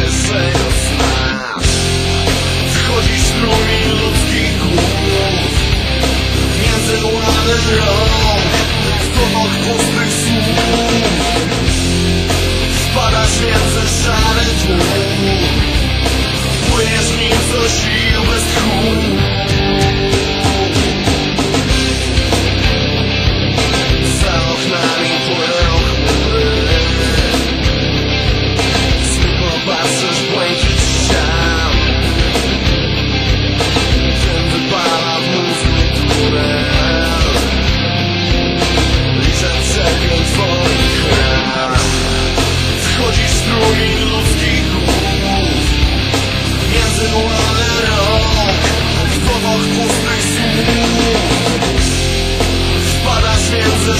pierwszego sna Wchodzi strumień ludzkich głów Między łamy rąk W powok pustych słów. Wpadasz między szary tłum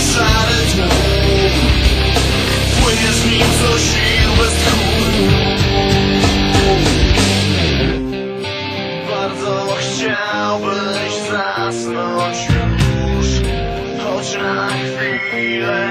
szary tłum Płyniesz mi co sił bez Bardzo chciałbyś zasnąć już Choć na chwilę.